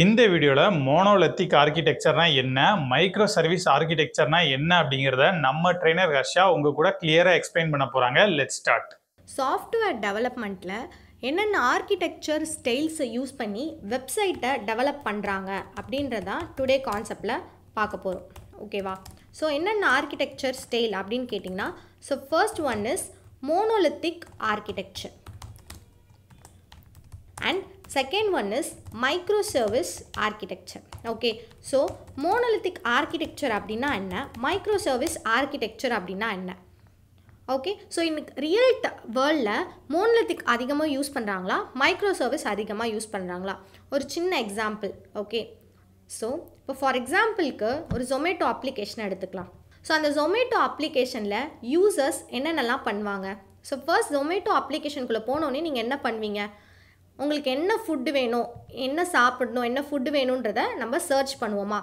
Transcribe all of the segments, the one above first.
இந்த வீடியோவில் மோனோலெத்திக் ஆர்கிடெக்சர்னா என்ன மைக்ரோ சர்வீஸ் ஆர்கிடெக்சர்னா என்ன அப்படிங்கிறத நம்ம ட்ரெயினர் ஹர்ஷா உங்கள் கூட கிளியராக எக்ஸ்பிளைன் பண்ண போகிறாங்க லெட் ஸ்டார்ட் சாஃப்ட்வேர் டெவலப்மெண்ட்டில் என்னென்ன ஆர்கிடெக்சர் ஸ்டைல்ஸை யூஸ் பண்ணி வெப்சைட்டை டெவலப் பண்ணுறாங்க அப்படின்றதான் டுடே கான்செப்டில் பார்க்க போகிறோம் ஓகேவா ஸோ என்னென்ன ஆர்கிடெக்சர் ஸ்டைல் அப்படின்னு கேட்டிங்கன்னா so first one is monolithic architecture and second one is micro service architecture okay so monolithic architecture அப்படின்னா என்ன? மைக்ரோ சர்வீஸ் ஆர்கிடெக்சர் அப்படின்னா என்ன? ஓகே ஸோ இன்னைக்கு ரியல் ட வேர்ல்டில் மோனலித்திக் அதிகமாக யூஸ் பண்ணுறாங்களா மைக்ரோ சர்வீஸ் அதிகமாக யூஸ் பண்ணுறாங்களா ஒரு சின்ன எக்ஸாம்பிள் ஓகே ஸோ இப்போ ஃபார் எக்ஸாம்பிளுக்கு ஒரு ஜொமேட்டோ அப்ளிகேஷன் எடுத்துக்கலாம். ஸோ அந்த ஜொமேட்டோ அப்ளிகேஷனில் யூசர்ஸ் என்னென்னலாம் பண்ணுவாங்க? ஸோ ஃபர்ஸ்ட் ஜொமேட்டோ அப்ளிகேஷனுக்குள்ளே போனோடனே நீங்கள் என்ன பண்ணுவீங்க? உங்களுக்கு என்ன ஃபுட்டு வேணும் என்ன சாப்பிடணும் என்ன ஃபுட்டு வேணுன்றதை நம்ம சர்ச் பண்ணுவோமா?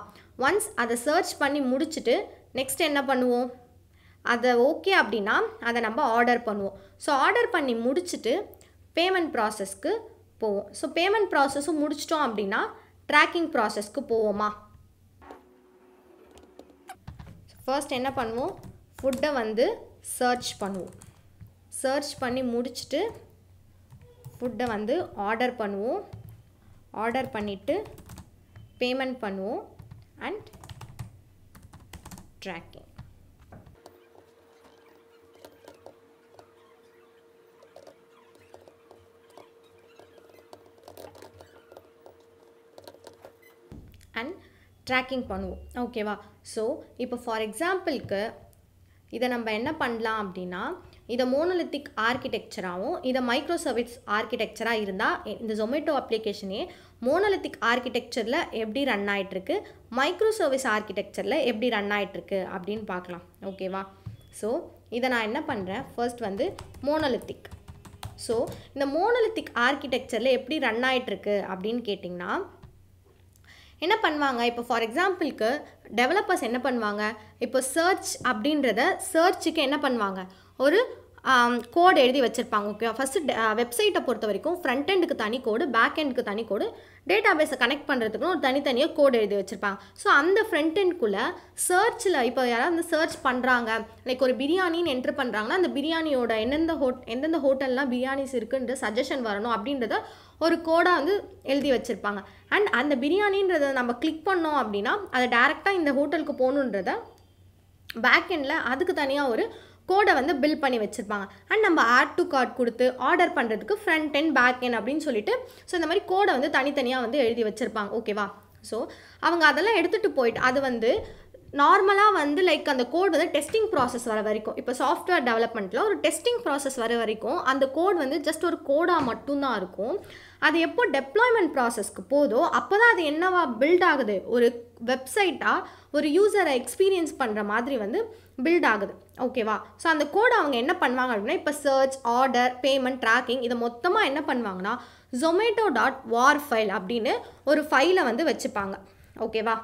ஒன்ஸ் அதை சர்ச் பண்ணி முடிச்சுட்டு நெக்ஸ்ட் என்ன பண்ணுவோம்? அதை ஓகே அப்படின்னா அதை நம்ம ஆர்டர் பண்ணுவோம். ஸோ ஆர்டர் பண்ணி முடிச்சுட்டு பேமெண்ட் ப்ராசஸ்க்கு போவோம். ஸோ பேமெண்ட் ப்ராசஸும் முடிச்சிட்டோம் அப்படின்னா ட்ராக்கிங் ப்ராசஸ்க்கு போவோமா? ஃபர்ஸ்ட் என்ன பண்ணுவோம்? ஃபுட்டை வந்து சர்ச் பண்ணுவோம். சர்ச் பண்ணி முடிச்சுட்டு ஃபுட்டை வந்து ஆர்டர் பண்ணுவோம். ஆர்டர் பண்ணிவிட்டு பேமெண்ட் பண்ணுவோம். அண்ட் ட்ராக்கிங் அண்ட் ட்ராக்கிங் பண்ணுவோம். ஓகேவா ஸோ இப்போ ஃபார் எக்ஸாம்பிளுக்கு இதை நம்ம என்ன பண்ணலாம் அப்படின்னா இதை மோனலித்திக் ஆர்கிடெக்சராகவும் இதை மைக்ரோ சர்வீஸ் ஆர்கிடெக்சராக இருந்தால் இந்த ஜொமேட்டோ அப்ளிகேஷனே மோனலித்திக் ஆர்கிடெக்சரில் எப்படி ரன் ஆகிட்டுருக்கு மைக்ரோ சர்வீஸ் ஆர்கிடெக்சரில் எப்படி ரன் ஆகிட்டுருக்கு அப்படின்னு பார்க்கலாம். ஓகேவா ஸோ இதை நான் என்ன பண்ணுறேன் ஃபர்ஸ்ட் வந்து மோனலித்திக் ஸோ இந்த மோனலித்திக் ஆர்கிடெக்சரில் எப்படி ரன் ஆகிட்டுருக்கு அப்படின்னு கேட்டிங்கன்னா என்ன பண்ணுவாங்க? இப்போ ஃபார் எக்ஸாம்பிளுக்கு டெவலப்பர்ஸ் என்ன பண்ணுவாங்க? இப்போ சர்ச் அப்படின்றத சர்ச்சுக்கு என்ன பண்ணுவாங்க? ஒரு கோட் எழுதி வச்சுருப்பாங்க ஓகே ஃபஸ்ட்டு வெப்சைட்டை பொறுத்த வரைக்கும் ஃப்ரண்ட் எண்டுக்கு தனி கோடு பேக் எண்டுக்கு தனி கோடு டேட்டா பேஸை கனெக்ட் பண்ணுறதுக்குன்னு ஒரு தனித்தனியாக கோடு எழுதி வச்சுருப்பாங்க. ஸோ அந்த ஃப்ரண்ட் எண்ட்குள்ளே சர்ச்சில் இப்போ யாராவது வந்து சர்ச் பண்ணுறாங்க லைக் ஒரு பிரியாணின்னு என்ட்ரு பண்ணுறாங்கன்னா அந்த பிரியாணியோட எந்தெந்த ஹோட் எந்தெந்த ஹோட்டல்லாம் பிரியாணிஸ் இருக்குன்ற சஜஷன் வரணும் அப்படின்றத ஒரு கோடாக வந்து எழுதி வச்சுருப்பாங்க. அண்ட் அந்த பிரியாணின்றதை நம்ம கிளிக் பண்ணோம் அப்படின்னா அதை டேரெக்டாக இந்த ஹோட்டலுக்கு போகணுன்றத பேக்கெண்டில் அதுக்கு தனியாக ஒரு கோடை வந்து பில் பண்ணி வச்சுருப்பாங்க. அண்ட் நம்ம ஆட் டு கார்ட் கொடுத்து ஆர்டர் பண்ணுறதுக்கு ஃப்ரண்ட் எண்ட் பேக் எண்ட் அப்படின்னு சொல்லிட்டு ஸோ இந்த மாதிரி கோடை வந்து தனித்தனியாக வந்து எழுதி வச்சுருப்பாங்க. ஓகேவா ஸோ அவங்க அதெல்லாம் எடுத்துகிட்டு போயிட்டு அது வந்து நார்மலாக வந்து லைக் அந்த கோட் வந்து டெஸ்டிங் ப்ராசஸ் வர வரைக்கும். இப்போ சாஃப்ட்வேர் டெவலப்மெண்ட்டில் ஒரு டெஸ்டிங் ப்ராசஸ் வர வரைக்கும் அந்த கோட் வந்து ஜஸ்ட் ஒரு கோடாக மட்டும்தான் இருக்கும். அது எப்போ டெப்ளாய்மெண்ட் ப்ராசஸ்க்கு போதோ அப்போ தான் அது என்னவா பில்ட் ஆகுது? ஒரு வெப்சைட்டாக ஒரு யூசரை எக்ஸ்பீரியன்ஸ் பண்ணுற மாதிரி வந்து பில்ட் ஆகுது. ஓகேவா ஸோ அந்த கோடை அவங்க என்ன பண்ணுவாங்க அப்படின்னா இப்போ சர்ச் ஆர்டர் பேமெண்ட் ட்ராக்கிங் இதை மொத்தமாக என்ன பண்ணுவாங்கன்னா ஜொமேட்டோ டாட் வார் ஃபைல் அப்படின்னு ஒரு ஃபைலை வந்து வச்சுப்பாங்க. ஓகேவா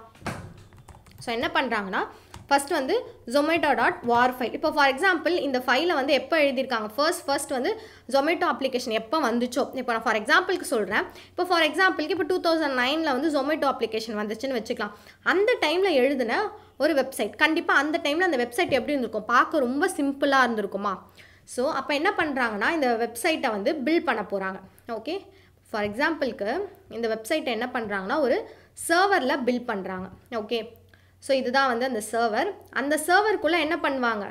ஸோ என்ன பண்ணுறாங்கன்னா ஃபஸ்ட் வந்து ஜொமேட்டோ டாட் வார் ஃபைல் இப்போ ஃபார் எக்ஸாம்பிள் இந்த ஃபைலை வந்து எப்போ எழுதியிருக்காங்க? ஃபர்ஸ்ட் ஃபர்ஸ்ட் வந்து ஜொமேட்டோ அப்ளிகேஷன் எப்போ வந்துச்சோ? இப்போ நான் ஃபார் எக்ஸாம்பிளுக்கு சொல்கிறேன் இப்போ ஃபார் எக்ஸாம்பிளுக்கு இப்போ டூ தௌசண்ட் நைனில் வந்து ஜொமேட்டோ அப்ளிகேஷன் வந்துச்சுன்னு வச்சுக்கலாம். அந்த டைமில் எழுதின ஒரு வெப்சைட் கண்டிப்பாக அந்த டைமில் அந்த வெப்சைட் எப்படி இருந்திருக்கும்? பார்க்க ரொம்ப சிம்பிளாக இருந்திருக்குமா? ஸோ அப்போ என்ன பண்ணுறாங்கன்னா இந்த வெப்சைட்டை வந்து பில் பண்ண போகிறாங்க ஓகே ஃபார் எக்ஸாம்பிளுக்கு இந்த வெப்சைட்டை என்ன பண்ணுறாங்கன்னா ஒரு சர்வரில் பில் பண்ணுறாங்க ஓகே ஸோ இதுதான் வந்து அந்த சர்வர் அந்த சர்வருக்குள்ளே என்ன பண்ணுவாங்க?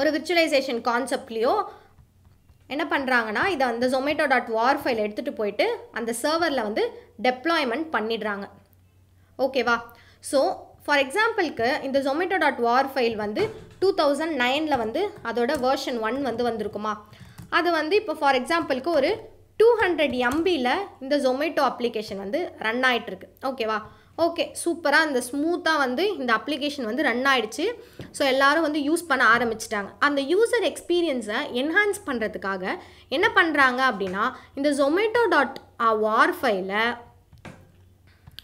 ஒரு விர்ச்சுவலைசேஷன் கான்செப்ட்லேயோ என்ன பண்ணுறாங்கன்னா இதை அந்த ஜொமேட்டோ டாட் வார் ஃபைல் எடுத்துகிட்டு போயிட்டு அந்த சர்வரில் வந்து டெப்ளாய்மெண்ட் பண்ணிடுறாங்க. ஓகேவா ஸோ ஃபார் எக்ஸாம்பிளுக்கு இந்த ஜொமேட்டோ டாட் வார் ஃபைல் வந்து டூ தௌசண்ட் நைனில் வந்து அதோட வேர்ஷன் ஒன் வந்து வந்திருக்குமா? அது வந்து இப்போ ஃபார் எக்ஸாம்பிளுக்கு ஒரு டூ ஹண்ட்ரட் எம்பியில் இந்த ஜொமேட்டோ அப்ளிகேஷன் வந்து ரன் ஆகிட்டுருக்கு ஓகேவா ஓகே சூப்பராக இந்த ஸ்மூத்தாக வந்து இந்த அப்ளிகேஷன் வந்து ரன் ஆகிடுச்சு ஸோ எல்லோரும் வந்து யூஸ் பண்ண ஆரம்பிச்சிட்டாங்க. அந்த யூசர் எக்ஸ்பீரியன்ஸை என்ஹான்ஸ் பண்ணுறதுக்காக என்ன பண்ணுறாங்க அப்படின்னா இந்த ஜொமேட்டோ டாட் வார் ஃபைலை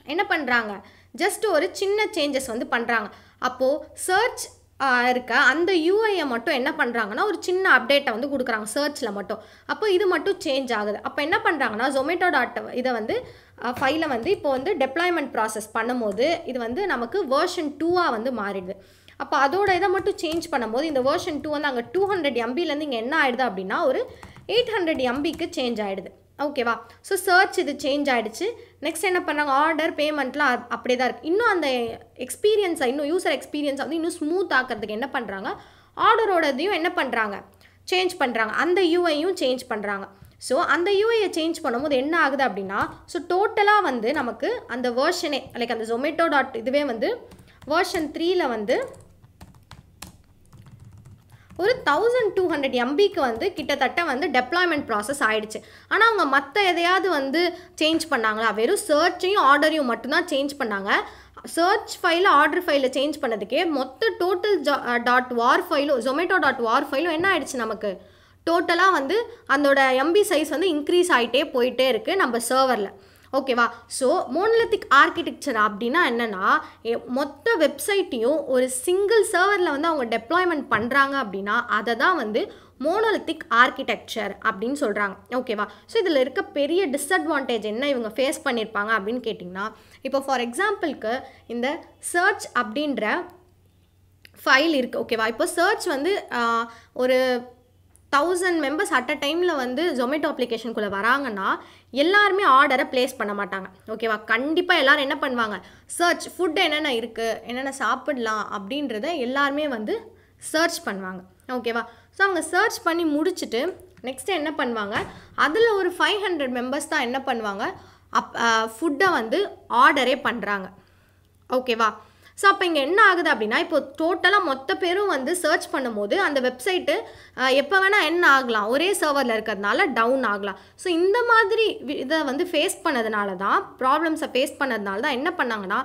என்ன பண்ணுறாங்க ஜஸ்ட் ஒரு சின்ன சேஞ்சஸ் வந்து பண்ணுறாங்க அப்போது சர்ச் இருக்க? அந்த யூஐயை மட்டும் என்ன பண்ணுறாங்கன்னா ஒரு சின்ன அப்டேட்டை வந்து கொடுக்குறாங்க சர்ச்சில் மட்டும். அப்போ இது மட்டும் சேஞ்ச் ஆகுது. அப்போ என்ன பண்ணுறாங்கன்னா ஜொமேட்டோ டாட் இதை வந்து ஃபைலை வந்து இப்போ வந்து டெப்ளாய்மெண்ட் ப்ராசஸ் பண்ணும்போது இது வந்து நமக்கு வேர்ஷன் டூவாக வந்து மாறிடுது. அப்போ அதோட இதை மட்டும் சேஞ்ச் பண்ணும்போது இந்த வேர்ஷன் டூ வந்து அங்கே டூ ஹண்ட்ரட் எம்பிலேருந்து இங்கே என்ன ஆயிடுது அப்படின்னா ஒரு எயிட் ஹண்ட்ரட் எம்பிக்கு சேஞ்ச் ஆகிடுது ஓகேவா ஸோ சர்ச் இது சேஞ்ச் ஆகிடுச்சு நெக்ஸ்ட் என்ன பண்ணுறாங்க ஆர்டர் பேமெண்ட்லாம் அப்படியே தான் இருக்குது இன்னும் அந்த எக்ஸ்பீரியன்ஸை இன்னும் யூசர் எக்ஸ்பீரியன்ஸை வந்து இன்னும் ஸ்மூத் ஆக்கிறதுக்கு என்ன பண்ணுறாங்க ஆர்டரோடதையும் என்ன பண்ணுறாங்க சேஞ்ச் பண்ணுறாங்க அந்த யூஐயும் சேஞ்ச் பண்ணுறாங்க ஸோ அந்த யூஐயை சேஞ்ச் பண்ணும்போது என்ன ஆகுது அப்படின்னா ஸோ டோட்டலாக வந்து நமக்கு அந்த வேர்ஷனே லைக் அந்த ஜொமேட்டோ டாட் இதுவே வந்து வேர்ஷன் த்ரீயில் வந்து ஒரு தௌசண்ட் டூ ஹண்ட்ரட் எம்பிக்கு வந்து கிட்டத்தட்ட வந்து டெப்ளாய்மெண்ட் ப்ராசஸ் ஆயிடுச்சு. ஆனால் அவங்க மற்ற எதையாவது வந்து சேஞ்ச் பண்ணாங்களா? வெறும் சர்ச்சையும் ஆர்டரையும் மட்டும்தான் சேஞ்ச் பண்ணாங்க. சர்ச் ஃபைலில் ஆர்டர் ஃபைலில் சேஞ்ச் பண்ணதுக்கே மொத்த டோட்டல் டாட் வார் ஃபைலும் ஜொமேட்டோ டாட் வார் ஃபைலும் என்ன ஆயிடுச்சு நமக்கு? டோட்டலாக வந்து அதோட எம்பி சைஸ் வந்து இன்க்ரீஸ் ஆகிட்டே போயிட்டே இருக்குது நம்ம சர்வரில் ஓகேவா ஸோ மோனலித்திக் ஆர்கிடெக்சர் அப்படின்னா என்னென்னா மொத்த வெப்சைட்டையும் ஒரு சிங்கிள் சர்வரில் வந்து அவங்க டெப்ளாய்மெண்ட் பண்ணுறாங்க அப்படின்னா அதை தான் வந்து மோனோலித்திக் ஆர்கிடெக்சர் அப்படின்னு சொல்கிறாங்க ஓகேவா ஸோ இதில் இருக்க பெரிய டிஸ்அட்வான்டேஜ் என்ன இவங்க ஃபேஸ் பண்ணியிருப்பாங்க அப்படின்னு கேட்டிங்கன்னா இப்போ ஃபார் எக்ஸாம்பிளுக்கு இந்த சர்ச் அப்படின்ற ஃபைல் இருக்குது ஓகேவா இப்போ சர்ச் வந்து ஒரு தௌசண்ட் மெம்பர்ஸ் அட் அ டைமில் வந்து ஜொமேட்டோ அப்ளிகேஷனுக்குள்ளே வராங்கன்னா எல்லாருமே ஆர்டரை ப்ளேஸ் பண்ண மாட்டாங்க. ஓகேவா கண்டிப்பாக எல்லோரும் என்ன பண்ணுவாங்க? சர்ச் ஃபுட் என்னென்ன இருக்குது என்னென்ன சாப்பிடலாம்? அப்படின்றத எல்லாருமே வந்து சர்ச் பண்ணுவாங்க. ஓகேவா ஸோ அவங்க சர்ச் பண்ணி முடிச்சுட்டு நெக்ஸ்ட்டு என்ன பண்ணுவாங்க? அதில் ஒரு ஃபைவ் ஹண்ட்ரட் மெம்பர்ஸ் தான் என்ன பண்ணுவாங்க? அப் ஃபுட்டை வந்து ஆர்டரே பண்ணுறாங்க ஓகேவா ஸோ அப்போ இங்கே என்ன ஆகுது அப்படின்னா இப்போ டோட்டலாக மொத்த பேரும் வந்து சர்ச் பண்ணும்போது அந்த வெப்சைட்டு எப்போ வேணால் என்ன ஆகலாம். ஒரே சர்வரில் இருக்கிறதுனால டவுன் ஆகலாம். ஸோ இந்த மாதிரி இதை வந்து ஃபேஸ் பண்ணதுனால தான் ப்ராப்ளம்ஸை ஃபேஸ் பண்ணதுனால தான் என்ன பண்ணாங்கன்னா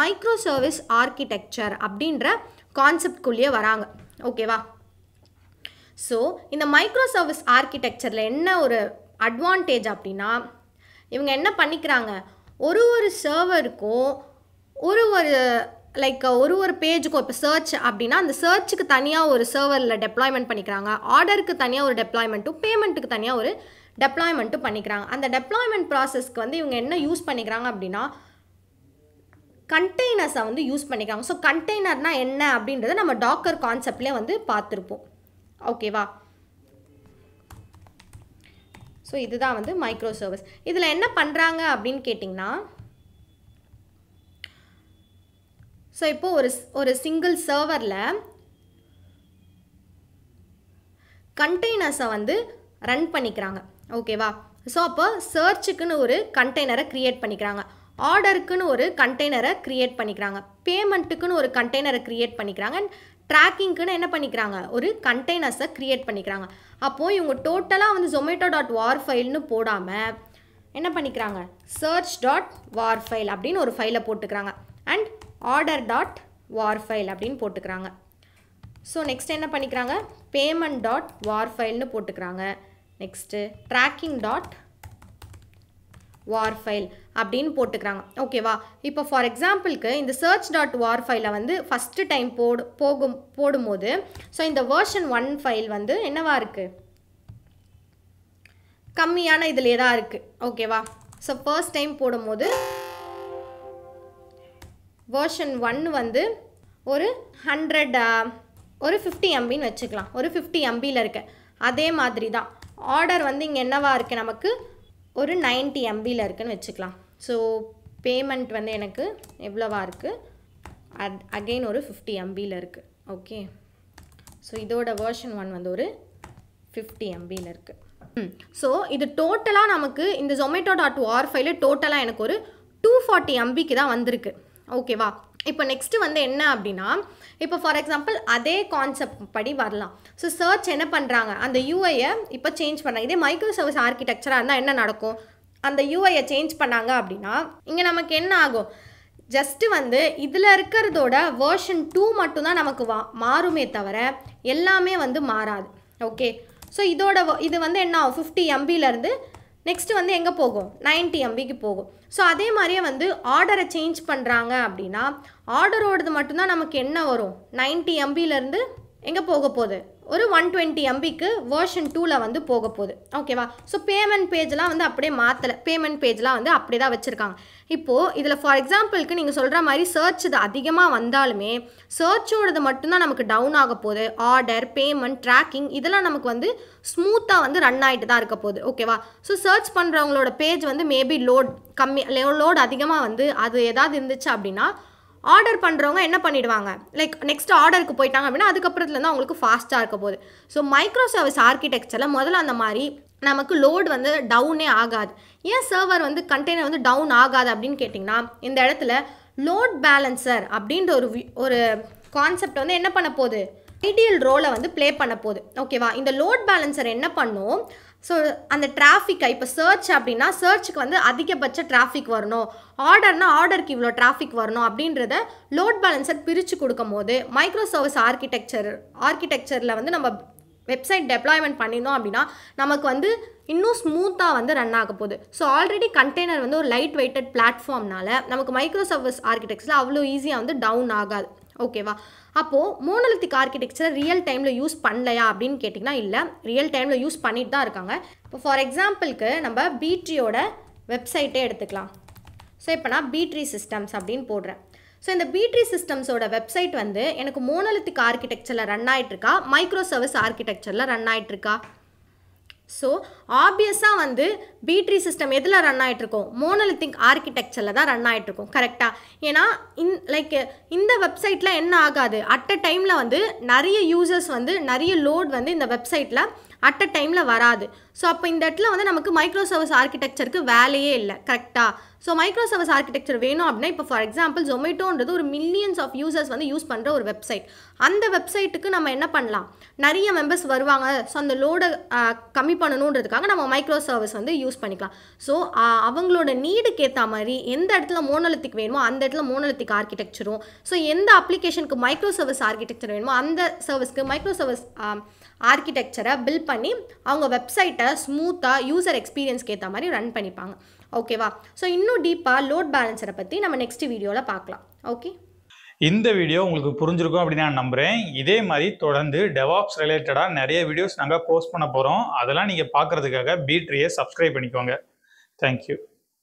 மைக்ரோ சர்வீஸ் ஆர்கிடெக்சர் அப்படின்ற கான்செப்ட்குள்ளேயே வராங்க. ஓகேவா ஸோ இந்த மைக்ரோ சர்வீஸ் ஆர்கிடெக்சரில் என்ன ஒரு அட்வான்டேஜ் அப்படின்னா இவங்க என்ன பண்ணிக்கிறாங்க? ஒரு ஒரு சர்வருக்கும் ஒரு ஒரு லைக் ஒரு ஒரு பேஜுக்கும் இப்போ சர்ச் அப்படின்னா அந்த சர்ச்சுக்கு தனியாக ஒரு சர்வரில் டெப்ளாய்மெண்ட் பண்ணிக்கிறாங்க. ஆர்டருக்கு தனியாக ஒரு டெப்ளாய்மெண்ட்டும் பேமெண்ட்டுக்கு தனியாக ஒரு டெப்ளாய்மெண்ட்டும் பண்ணிக்கிறாங்க. அந்த டெப்ளாய்மெண்ட் ப்ராசஸ்க்கு வந்து இவங்க என்ன யூஸ் பண்ணிக்கிறாங்க அப்படின்னா கண்டெய்னர்ஸை வந்து யூஸ் பண்ணிக்கிறாங்க. ஸோ கண்டெய்னர்னால் என்ன அப்படின்றத நம்ம டாக்கர் கான்செப்ட்லேயே வந்து பார்த்துருப்போம். ஓகேவா ஸோ இதுதான் வந்து மைக்ரோ சர்வீஸ் இதில் என்ன பண்ணுறாங்க அப்படின்னு கேட்டிங்கன்னா ஸோ இப்போது ஒரு ஒரு சிங்கிள் சர்வரில் கண்டெய்னர்ஸை வந்து ரன் பண்ணிக்கிறாங்க. ஓகேவா ஸோ அப்போ சர்ச்சுக்குன்னு ஒரு கண்டெய்னரை க்ரியேட் பண்ணிக்கிறாங்க. ஆர்டருக்குன்னு ஒரு கண்டெய்னரை க்ரியேட் பண்ணிக்கிறாங்க. பேமெண்ட்டுக்குன்னு ஒரு கண்டெய்னரை க்ரியேட் பண்ணிக்கிறாங்க. அண்ட் ட்ராக்கிங்க்குன்னு என்ன பண்ணிக்கிறாங்க? ஒரு கண்டெய்னர்ஸை க்ரியேட் பண்ணிக்கிறாங்க. அப்போது இவங்க டோட்டலாக வந்து ஜொமேட்டோ டாட் வார் ஃபைல்னு போடாமல் என்ன பண்ணிக்கிறாங்க? சர்ச் டாட் வார் ஃபைல் அப்படின்னு ஒரு ஃபைலை போட்டுக்கிறாங்க. And order dot war file அப்படின்னு போட்டுக்கிறாங்க. ஸோ நெக்ஸ்ட் என்ன பண்ணிக்கிறாங்க? பேமெண்ட் டாட் வார் ஃபைல்னு போட்டுக்கிறாங்க. நெக்ஸ்ட்டு ட்ராக்கிங் டாட் வார் ஃபைல் அப்படின்னு போட்டுக்கிறாங்க. ஓகேவா இப்போ ஃபார் எக்ஸாம்பிளுக்கு இந்த சர்ச் டாட் வார் ஃபைலை வந்து ஃபஸ்ட்டு டைம் போடு போகும் போடும்போது ஸோ இந்த வேர்ஷன் ஒன் ஃபைல் வந்து என்னவா இருக்குது கம்மியான இதுலேயே தான் இருக்குது ஓகேவா ஸோ ஃபர்ஸ்ட் டைம் போடும்போது வேர்ஷன் ஒன் வந்து ஒரு ஹண்ட்ரட் ஒரு ஃபிஃப்டி எம்பின்னு வச்சுக்கலாம். ஒரு ஃபிஃப்டி எம்பியில் இருக்குது அதே மாதிரி தான். ஆர்டர் வந்து இங்கே என்னவா இருக்குது நமக்கு? ஒரு 90 எம்பியில் இருக்குதுன்னு வச்சுக்கலாம். ஸோ பேமெண்ட் வந்து எனக்கு எவ்வளோவா இருக்குது அட் அகெயின் ஒரு ஃபிஃப்டி எம்பியில் இருக்குது ஓகே ஸோ இதோட வேர்ஷன் ஒன் வந்து ஒரு ஃபிஃப்டி எம்பியில் இருக்குது ஸோ hmm. இது டோட்டலாக நமக்கு இந்த ஜொமேட்டோ டாட் வார் ஃபைலு டோட்டலாக எனக்கு ஒரு டூ ஃபார்ட்டி எம்பிக்கு தான் வந்திருக்கு. ஓகேவா இப்போ நெக்ஸ்ட்டு வந்து என்ன அப்படின்னா இப்போ ஃபார் எக்ஸாம்பிள் அதே கான்செப்ட் படி வரலாம். ஸோ சர்ச் என்ன பண்ணுறாங்க அந்த யூஐயை இப்போ சேஞ்ச் பண்ணுறாங்க இதே மைக்ரோ சர்வீஸ் ஆர்கிடெக்சராக இருந்தால் என்ன நடக்கும்? அந்த யூஐயை சேஞ்ச் பண்ணாங்க அப்படின்னா இங்கே நமக்கு என்ன ஆகும்? ஜஸ்ட்டு வந்து இதில் இருக்கிறதோட வேர்ஷன் டூ மட்டும்தான் நமக்கு வா மாறுமே தவிர எல்லாமே வந்து மாறாது. ஓகே ஸோ இதோட வ- இது வந்து என்ன ஆகும்? ஃபிஃப்டி எம்பிலேருந்து நெக்ஸ்ட்டு வந்து எங்கே போகும்? 90 எம்பிக்கு போகும். ஸோ அதே மாதிரியே வந்து ஆர்டரை சேஞ்ச் பண்ணுறாங்க அப்படின்னா ஆர்டரோடது மட்டும்தான் நமக்கு என்ன வரும்? 90 எம்பிலேருந்து எங்கே போக போகுது? ஒரு ஒன் டுவெண்ட்டி எம்பிக்கு வேர்ஷன் டூவில் வந்து போக போகுது. ஓகேவா ஸோ பேமெண்ட் பேஜ்லாம் வந்து அப்படியே மாற்றலை பேமெண்ட் பேஜ்லாம் வந்து அப்படியே தான் வச்சுருக்காங்க. இப்போது இதில் ஃபார் எக்ஸாம்பிளுக்கு நீங்கள் சொல்கிற மாதிரி சர்ச் இது அதிகமாக வந்தாலுமே சர்ச்சோடது மட்டும்தான் நமக்கு டவுன் ஆக போகுது. ஆர்டர் பேமெண்ட் ட்ராக்கிங் இதெல்லாம் நமக்கு வந்து ஸ்மூத்தாக வந்து ரன் ஆகிட்டு தான் இருக்க போகுது. ஓகேவா ஸோ சர்ச் பண்ணுறவங்களோட பேஜ் வந்து மேபி லோட் கம்மி லோட் அதிகமாக வந்து அது ஏதாவது இருந்துச்சு அப்படின்னா ஆர்டர் பண்ணுறவங்க என்ன பண்ணிடுவாங்க? லைக் நெக்ஸ்ட் ஆர்டருக்கு போயிட்டாங்க அப்படின்னா அதுக்கப்புறத்துலேருந்து அவங்களுக்கு ஃபாஸ்ட்டாக இருக்க போகுது. ஸோ மைக்ரோ சர்வீஸ் ஆர்கிடெக்சரில் முதல்ல அந்த மாதிரி நமக்கு லோடு வந்து டவுனே ஆகாது. ஏன் சர்வர் வந்து கண்டெய்னர் வந்து டவுன் ஆகாது அப்படின்னு கேட்டிங்கன்னா இந்த இடத்துல லோட் பேலன்சர் அப்படின்ற ஒரு ஒரு கான்செப்ட் வந்து என்ன பண்ண போகுது? ஐடியல் ரோலை வந்து ப்ளே பண்ண போகுது. ஓகேவா இந்த லோட் பேலன்சர் என்ன பண்ணும்? ஸோ அந்த டிராஃபிக்கை இப்போ சர்ச் அப்படின்னா சர்ச்சுக்கு வந்து அதிகபட்ச டிராஃபிக் வரணும். ஆர்டர்னா ஆர்டருக்கு இவ்வளோ டிராஃபிக் வரணும் அப்படின்றத லோட் பேலன்சர் பிரித்து கொடுக்கும் போது மைக்ரோ சர்வீஸ் ஆர்கிடெக்சர் ஆர்கிடெக்சரில் வந்து நம்ம வெப்சைட் டெப்ளாய்மெண்ட் பண்ணியிருந்தோம் அப்படின்னா நமக்கு வந்து இன்னும் ஸ்மூத்தாக வந்து ரன் ஆக போகுது. ஸோ ஆல்ரெடி கண்டெய்னர் வந்து ஒரு லைட் வெயிட்டட் பிளாட்ஃபார்ம்னால நமக்கு மைக்ரோ சர்வீஸ் ஆர்கிடெக்சரில் அவ்வளோ ஈஸியாக வந்து டவுன் ஆகாது. ஓகேவா அப்போது மோனலித்திக் ஆர்கிடெக்சர் ரியல் டைமில் யூஸ் பண்ணலையா அப்படின்னு கேட்டிங்கன்னா இல்லை. ரியல் டைமில் யூஸ் பண்ணிட்டு தான் இருக்காங்க. இப்போ ஃபார் எக்ஸாம்பிளுக்கு நம்ம பீட்ரியோட வெப்சைட்டே எடுத்துக்கலாம். ஸோ இப்போ நான் பீட்ரி சிஸ்டம்ஸ் அப்படின்னு போடுறேன். ஸோ இந்த பீட்ரி சிஸ்டம்ஸோட வெப்சைட் வந்து எனக்கு மோனலித்திக் ஆர்கிடெக்சரில் ரன் ஆகிட்டுருக்கா மைக்ரோ சர்வீஸ் ஆர்கிடெக்சரில் ரன் ஆகிட்டுருக்கா ஸோ ஆப்வியஸாக வந்து பீட்ரி சிஸ்டம் எதில் ரன் ஆகிட்ருக்கோம் இருக்கும் மோனலித்திக் ஆர்கிடெக்சரில் தான் ரன் ஆகிட்ருக்கோம் கரெக்டாக ஏன்னா இன் லைக் இந்த வெப்சைட்டில் என்ன ஆகாது? அட் அ டைமில் வந்து நிறைய யூசர்ஸ் வந்து நிறைய லோட் வந்து இந்த வெப்சைட்டில் அட் அ டைமில் வராது. ஸோ அப்போ இந்த இடத்துல வந்து நமக்கு மைக்ரோ சர்வீஸ் ஆர்கிடெக்சருக்கு வேலையே இல்லை. கரெக்டாக ஸோ மைக்ரோ சர்வீஸ் ஆர்கிடெக்சர் வேணும் அப்படின்னா இப்போ ஃபார் எக்ஸாம்பிள் ஜொமேட்டோன்றது ஒரு மில்லியன்ஸ் ஆஃப் யூசர்ஸ் வந்து யூஸ் பண்ணுற ஒரு வெப்சைட் அந்த வெப்சைட்டுக்கு நம்ம என்ன பண்ணலாம்? நிறைய மெம்பர்ஸ் வருவாங்க. ஸோ அந்த லோடை கம்மி பண்ணணுன்றதுக்காக நம்ம மைக்ரோ சர்வீஸ் வந்து யூஸ் பண்ணிக்கலாம். ஸோ அவங்களோட நீடுக்கு ஏற்ற மாதிரி எந்த இடத்துல மோனலித்திக் வேணுமோ அந்த இடத்துல மோனலித்திக் ஆர்கிடெக்சரும் ஸோ எந்த அப்ளிகேஷனுக்கு மைக்ரோ சர்வீஸ் ஆர்கிடெக்சர் வேணுமோ அந்த சர்வீஸ்க்கு மைக்ரோ சர்வீஸ் ஆர்கிடெக்சரை பில் பண்ணி அவங்க வெப்சைட்டை ஸ்மூத்தாக யூசர் எக்ஸ்பீரியன்ஸ்க்கு ஏற்ற மாதிரி ரன் பண்ணிப்பாங்க. ஓகேவா ஸோ இன்னும் டீப்பாக லோட் பேலன்ஸரை பற்றி நம்ம நெக்ஸ்ட் வீடியோவில் பார்க்கலாம். ஓகே இந்த வீடியோ உங்களுக்கு புரிஞ்சிருக்கும் அப்படின்னு நான் நம்புகிறேன் இதே மாதிரி தொடர்ந்து டெவாப்ஸ் ரிலேட்டடாக நிறைய வீடியோஸ் நாங்கள் போஸ்ட் பண்ண போகிறோம் அதெல்லாம் நீங்கள் பார்க்குறதுக்காக பீட்ரியை சப்ஸ்கிரைப் பண்ணிக்கோங்க. தேங்க்யூ